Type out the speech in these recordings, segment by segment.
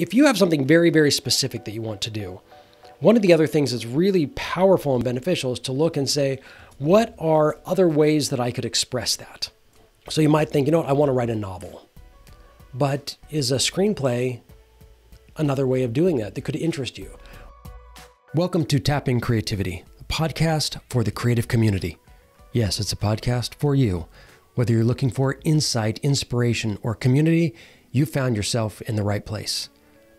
if you have something very, very specific that you want to do, one of the other things that's really powerful and beneficial is to look and say, what are other ways that I could express that? So you might think, you know what, I want to write a novel. But is a screenplay another way of doing that that could interest you? Welcome to Tapping Creativity, a podcast for the creative community. Yes, it's a podcast for you. Whether you're looking for insight, inspiration, or community, you found yourself in the right place.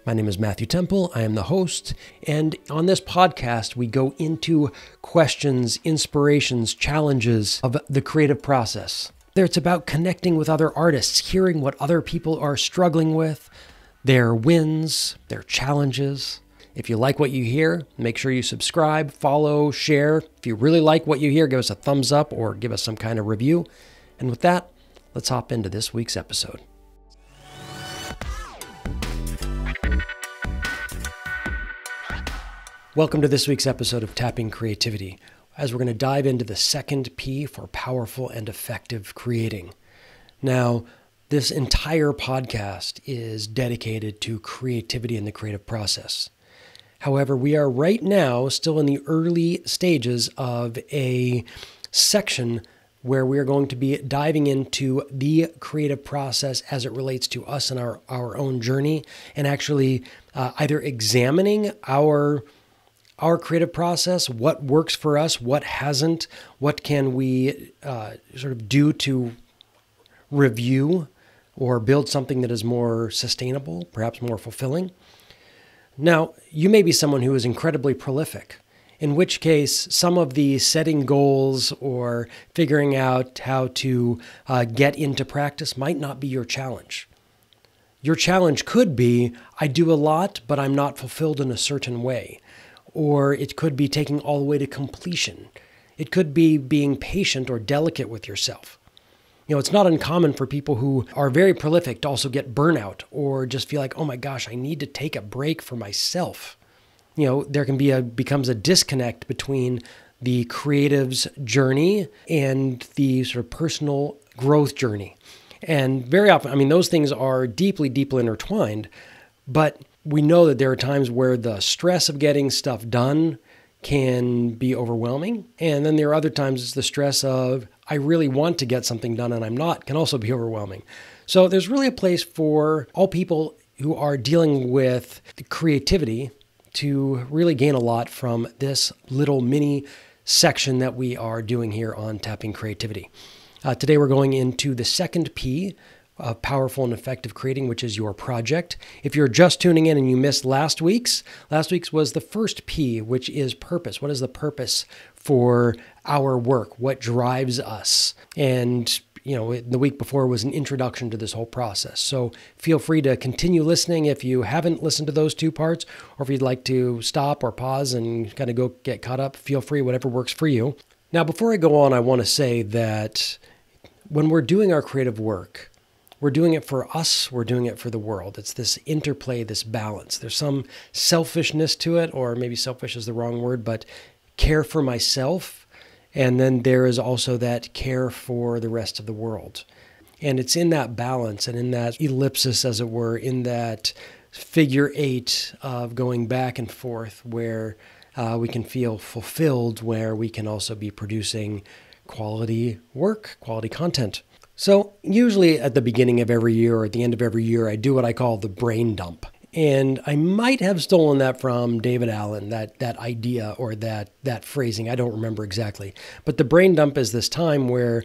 My name is Matthew Temple. I am the host. And on this podcast, we go into questions, inspirations, challenges of the creative process. There, it's about connecting with other artists, hearing what other people are struggling with, their wins, their challenges. If you like what you hear, make sure you subscribe, follow, share. If you really like what you hear, give us a thumbs up or give us some kind of review. And with that, let's hop into this week's episode. Welcome to this week's episode of Tapping Creativity, as we're going to dive into the second P for powerful and effective creating. Now, this entire podcast is dedicated to creativity and the creative process. However, we are right now still in the early stages of a section where we are going to be diving into the creative process as it relates to us and our, our own journey, and actually uh, either examining our our creative process, what works for us, what hasn't, what can we uh, sort of do to review or build something that is more sustainable, perhaps more fulfilling. Now, you may be someone who is incredibly prolific, in which case, some of the setting goals or figuring out how to uh, get into practice might not be your challenge. Your challenge could be I do a lot, but I'm not fulfilled in a certain way or it could be taking all the way to completion. It could be being patient or delicate with yourself. You know, it's not uncommon for people who are very prolific to also get burnout or just feel like, oh my gosh, I need to take a break for myself. You know, there can be a becomes a disconnect between the creative's journey and the sort of personal growth journey. And very often, I mean, those things are deeply, deeply intertwined, but we know that there are times where the stress of getting stuff done can be overwhelming. And then there are other times the stress of, I really want to get something done and I'm not, can also be overwhelming. So there's really a place for all people who are dealing with creativity to really gain a lot from this little mini section that we are doing here on Tapping Creativity. Uh, today we're going into the second P, of powerful and effective creating, which is your project. If you're just tuning in and you missed last week's, last week's was the first P, which is purpose. What is the purpose for our work? What drives us? And you know, the week before was an introduction to this whole process. So feel free to continue listening if you haven't listened to those two parts, or if you'd like to stop or pause and kind of go get caught up, feel free, whatever works for you. Now, before I go on, I want to say that when we're doing our creative work, we're doing it for us, we're doing it for the world. It's this interplay, this balance. There's some selfishness to it, or maybe selfish is the wrong word, but care for myself. And then there is also that care for the rest of the world. And it's in that balance and in that ellipsis, as it were, in that figure eight of going back and forth where uh, we can feel fulfilled, where we can also be producing quality work, quality content. So, usually at the beginning of every year or at the end of every year, I do what I call the brain dump. And I might have stolen that from David Allen, that, that idea or that, that phrasing. I don't remember exactly. But the brain dump is this time where,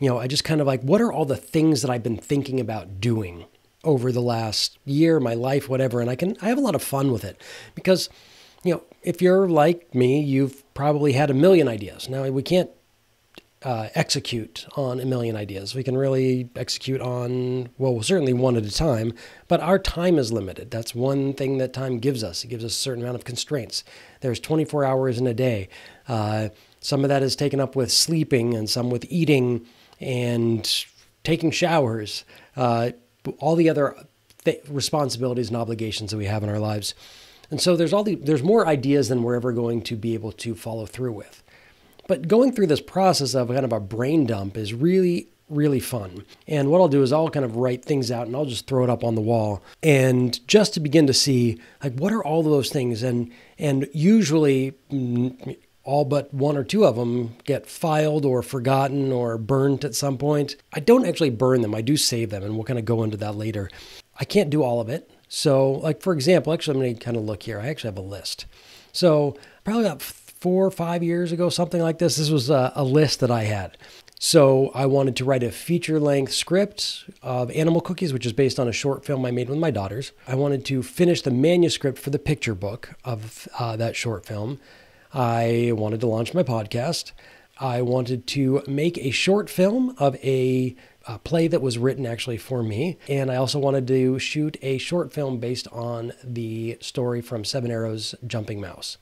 you know, I just kind of like, what are all the things that I've been thinking about doing over the last year, my life, whatever? And I can, I have a lot of fun with it because, you know, if you're like me, you've probably had a million ideas. Now, we can't uh, execute on a million ideas. We can really execute on, well, certainly one at a time, but our time is limited. That's one thing that time gives us. It gives us a certain amount of constraints. There's 24 hours in a day. Uh, some of that is taken up with sleeping, and some with eating and taking showers, uh, all the other th- responsibilities and obligations that we have in our lives. And so there's all the there's more ideas than we're ever going to be able to follow through with. But going through this process of kind of a brain dump is really, really fun. And what I'll do is I'll kind of write things out and I'll just throw it up on the wall and just to begin to see like what are all those things and and usually mm, all but one or two of them get filed or forgotten or burnt at some point. I don't actually burn them. I do save them and we'll kind of go into that later. I can't do all of it. So, like for example, actually I'm going to kind of look here. I actually have a list. So, probably about four or five years ago, something like this. This was a, a list that I had. So I wanted to write a feature length script of Animal Cookies, which is based on a short film I made with my daughters. I wanted to finish the manuscript for the picture book of uh, that short film. I wanted to launch my podcast. I wanted to make a short film of a, a, play that was written actually for me. And I also wanted to shoot a short film based on the story from Seven Arrows Jumping Mouse.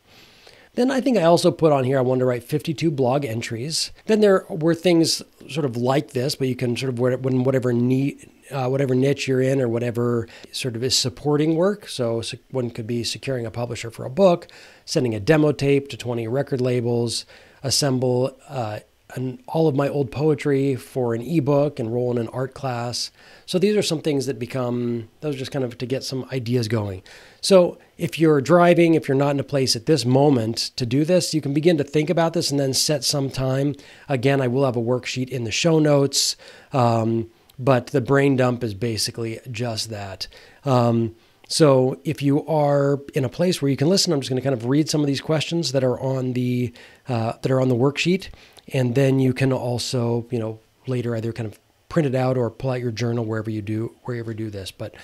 Then I think I also put on here, I wanted to write 52 blog entries. Then there were things sort of like this, but you can sort of, when whatever uh, whatever niche you're in or whatever sort of is supporting work. So one could be securing a publisher for a book, sending a demo tape to 20 record labels, assemble uh, an, all of my old poetry for an ebook, enroll in an art class. So these are some things that become, those just kind of to get some ideas going. So if you're driving, if you're not in a place at this moment to do this, you can begin to think about this and then set some time. Again, I will have a worksheet in the show notes, um, but the brain dump is basically just that. Um, so if you are in a place where you can listen, I'm just going to kind of read some of these questions that are on the uh, that are on the worksheet, and then you can also, you know, later either kind of print it out or pull out your journal wherever you do wherever you do this. But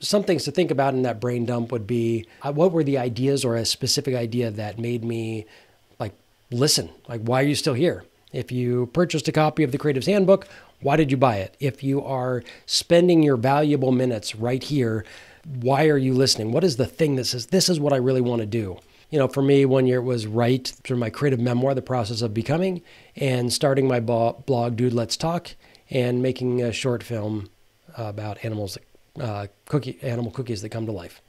some things to think about in that brain dump would be uh, what were the ideas or a specific idea that made me like listen? Like why are you still here? If you purchased a copy of the creative's handbook why did you buy it? If you are spending your valuable minutes right here why are you listening? What is the thing that says this is what i really want to do you know for me one year it was write through my creative memoir the process of becoming and starting my blog dude let's talk and making a short film about animals uh, cookie animal cookies that come to life.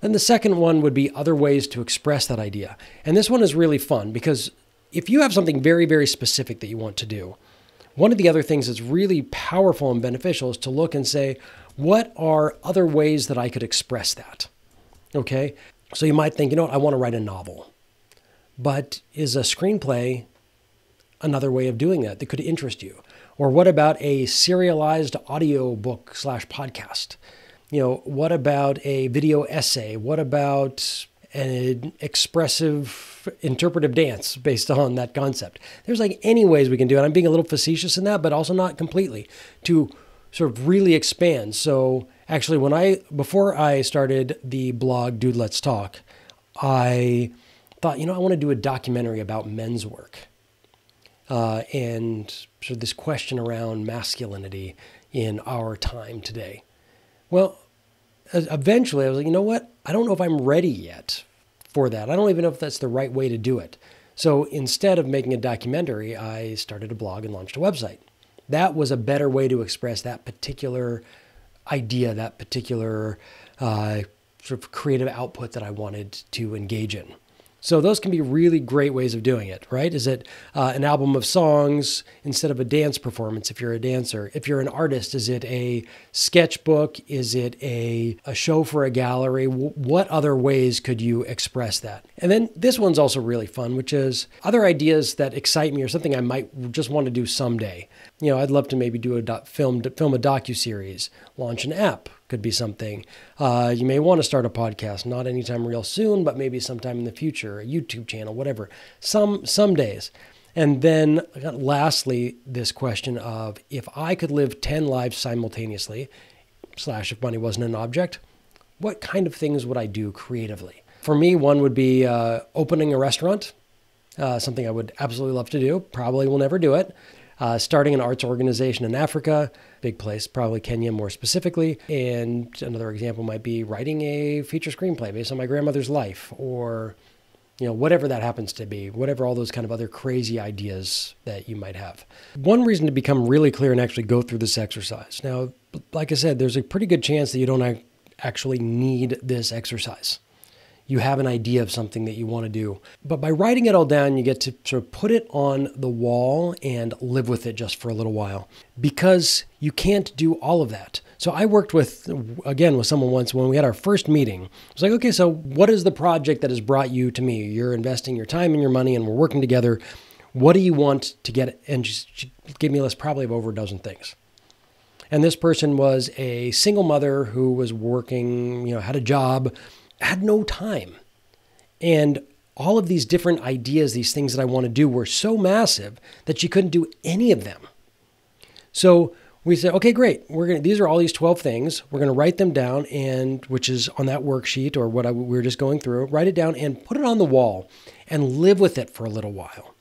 Then the second one would be other ways to express that idea. And this one is really fun because if you have something very, very specific that you want to do, one of the other things that's really powerful and beneficial is to look and say, what are other ways that I could express that? Okay. So you might think, you know what, I want to write a novel. But is a screenplay another way of doing that that could interest you? Or what about a serialized audio book slash podcast? You know, what about a video essay? What about an expressive interpretive dance based on that concept? There's like any ways we can do it. I'm being a little facetious in that, but also not completely to sort of really expand. So actually, when I, before I started the blog, Dude Let's Talk, I thought, you know, I want to do a documentary about men's work uh, and sort of this question around masculinity in our time today. Well, eventually I was like, you know what? I don't know if I'm ready yet for that. I don't even know if that's the right way to do it. So instead of making a documentary, I started a blog and launched a website. That was a better way to express that particular idea, that particular uh, sort of creative output that I wanted to engage in. So those can be really great ways of doing it, right? Is it uh, an album of songs instead of a dance performance if you're a dancer? If you're an artist, is it a sketchbook? Is it a, a show for a gallery? W- what other ways could you express that? And then this one's also really fun, which is other ideas that excite me or something I might just want to do someday. You know, I'd love to maybe do a film, film a docu series, launch an app, could be something. Uh, you may want to start a podcast, not anytime real soon, but maybe sometime in the future, a YouTube channel, whatever. Some some days. And then lastly, this question of if I could live 10 lives simultaneously, slash if money wasn't an object, what kind of things would I do creatively? For me, one would be uh, opening a restaurant, uh, something I would absolutely love to do. Probably will never do it uh, starting an arts organization in Africa, big place, probably Kenya more specifically. And another example might be writing a feature screenplay based on my grandmother's life or you know, whatever that happens to be, whatever all those kind of other crazy ideas that you might have. One reason to become really clear and actually go through this exercise. Now, like I said, there's a pretty good chance that you don't actually need this exercise. You have an idea of something that you want to do. But by writing it all down, you get to sort of put it on the wall and live with it just for a little while because you can't do all of that. So I worked with, again, with someone once when we had our first meeting. I was like, okay, so what is the project that has brought you to me? You're investing your time and your money and we're working together. What do you want to get? And she gave me a list probably of over a dozen things. And this person was a single mother who was working, you know, had a job, had no time. And all of these different ideas, these things that I want to do were so massive that she couldn't do any of them. So we said, okay, great. We're to, these are all these 12 things. We're going to write them down and which is on that worksheet or what I, we were just going through, write it down and put it on the wall and live with it for a little while.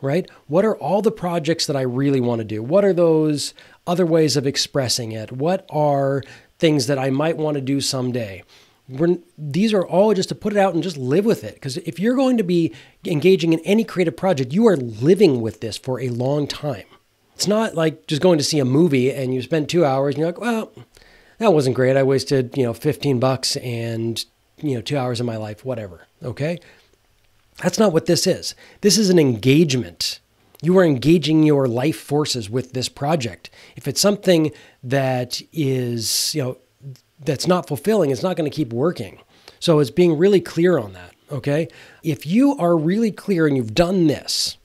Right? What are all the projects that I really want to do? What are those other ways of expressing it? What are things that I might want to do someday? We're, these are all just to put it out and just live with it. Because if you're going to be engaging in any creative project, you are living with this for a long time. It's not like just going to see a movie and you spend two hours and you're like, well, that wasn't great. I wasted, you know, 15 bucks and, you know, two hours of my life, whatever. Okay. That's not what this is. This is an engagement. You are engaging your life forces with this project. If it's something that is, you know, that's not fulfilling, it's not going to keep working. So it's being really clear on that. Okay. If you are really clear and you've done this,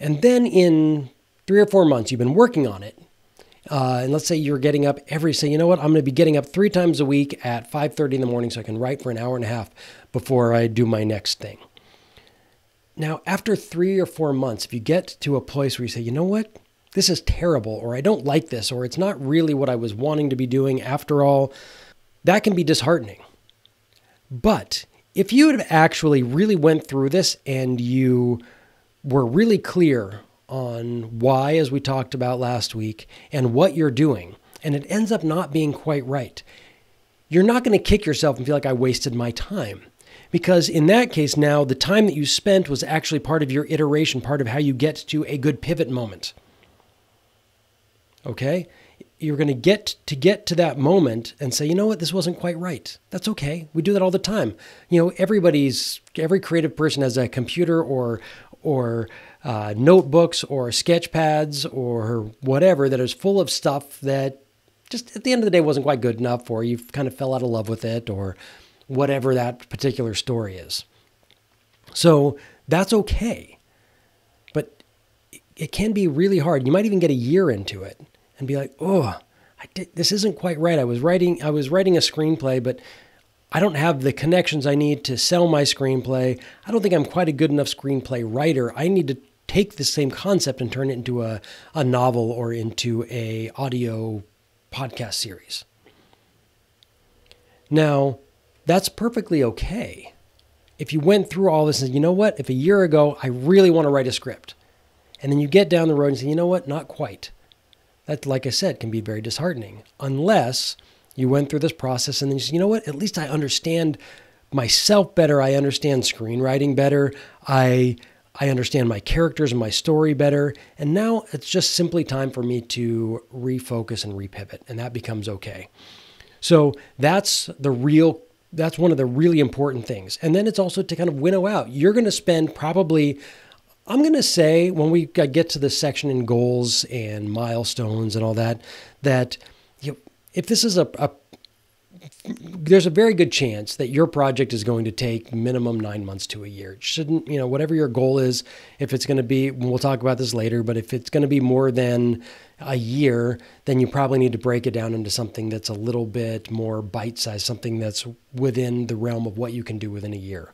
and then in three or four months, you've been working on it. Uh, and let's say you're getting up every say, you know what, I'm going to be getting up three times a week at 5:30 in the morning so I can write for an hour and a half before I do my next thing. Now, after three or four months, if you get to a place where you say, you know what, this is terrible, or I don't like this, or it's not really what I was wanting to be doing after all, that can be disheartening. But if you had actually really went through this and you were really clear on why, as we talked about last week, and what you're doing, and it ends up not being quite right, you're not going to kick yourself and feel like I wasted my time. Because in that case, now the time that you spent was actually part of your iteration, part of how you get to a good pivot moment. Okay? You're going to get to get to that moment and say, you know what, this wasn't quite right. That's okay. We do that all the time. You know, everybody's every creative person has a computer or or uh, notebooks or sketch pads or whatever that is full of stuff that just at the end of the day wasn't quite good enough or you kind of fell out of love with it or whatever that particular story is. So that's okay. But it can be really hard. You might even get a year into it and be like, "Oh, did, this isn't quite right. I was writing I was writing a screenplay, but I don't have the connections I need to sell my screenplay. I don't think I'm quite a good enough screenplay writer. I need to take the same concept and turn it into a, a novel or into a audio podcast series. Now, that's perfectly okay. If you went through all this and you know what, if a year ago I really want to write a script, and then you get down the road and say, you know what, not quite. That, like I said, can be very disheartening unless you went through this process and then you say, you know what, at least I understand myself better. I understand screenwriting better. I I understand my characters and my story better. And now it's just simply time for me to refocus and repivot, and that becomes okay. So that's the real that's one of the really important things. And then it's also to kind of winnow out. You're going to spend probably I'm going to say when we get to this section in goals and milestones and all that that you know, if this is a, a there's a very good chance that your project is going to take minimum nine months to a year. It shouldn't, you know, whatever your goal is, if it's going to be, we'll talk about this later, but if it's going to be more than a year, then you probably need to break it down into something that's a little bit more bite sized, something that's within the realm of what you can do within a year.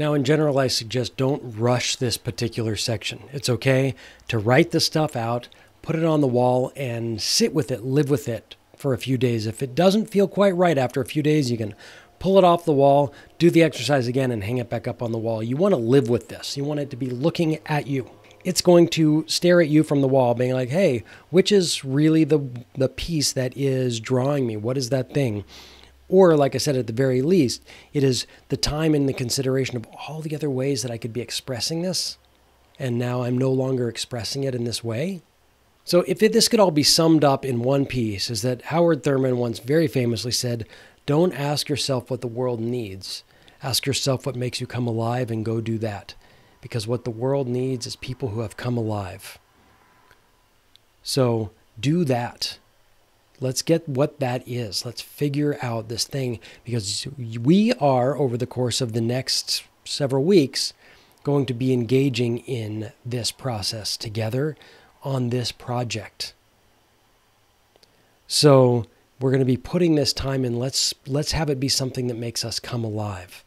Now, in general, I suggest don't rush this particular section. It's okay to write the stuff out, put it on the wall, and sit with it, live with it for a few days. If it doesn't feel quite right after a few days, you can pull it off the wall, do the exercise again, and hang it back up on the wall. You want to live with this. You want it to be looking at you. It's going to stare at you from the wall, being like, hey, which is really the, the piece that is drawing me? What is that thing? Or, like I said, at the very least, it is the time and the consideration of all the other ways that I could be expressing this. And now I'm no longer expressing it in this way. So, if it, this could all be summed up in one piece, is that Howard Thurman once very famously said, Don't ask yourself what the world needs. Ask yourself what makes you come alive and go do that. Because what the world needs is people who have come alive. So do that. Let's get what that is. Let's figure out this thing because we are, over the course of the next several weeks, going to be engaging in this process together on this project. So we're going to be putting this time in. Let's let's have it be something that makes us come alive.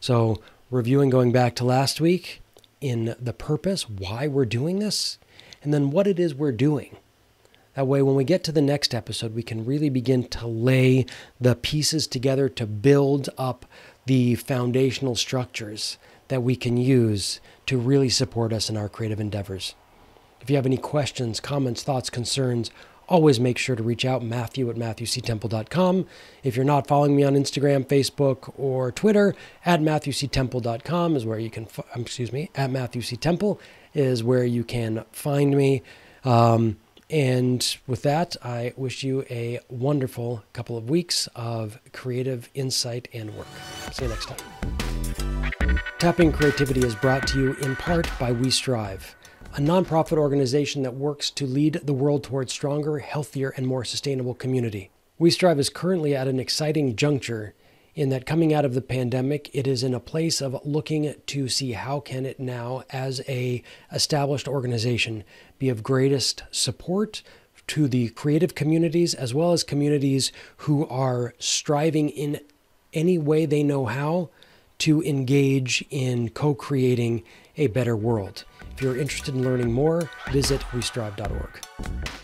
So reviewing going back to last week in the purpose, why we're doing this, and then what it is we're doing. That way, when we get to the next episode, we can really begin to lay the pieces together to build up the foundational structures that we can use to really support us in our creative endeavors. If you have any questions, comments, thoughts, concerns, always make sure to reach out matthew at matthewctemple.com if you're not following me on instagram facebook or twitter at matthewctemple.com is where you can um, excuse me at matthewctemple is where you can find me um, and with that i wish you a wonderful couple of weeks of creative insight and work see you next time tapping creativity is brought to you in part by we strive a nonprofit organization that works to lead the world towards stronger, healthier, and more sustainable community. We Strive is currently at an exciting juncture in that coming out of the pandemic, it is in a place of looking to see how can it now, as a established organization, be of greatest support to the creative communities as well as communities who are striving in any way they know how to engage in co-creating a better world. If you're interested in learning more, visit westrive.org.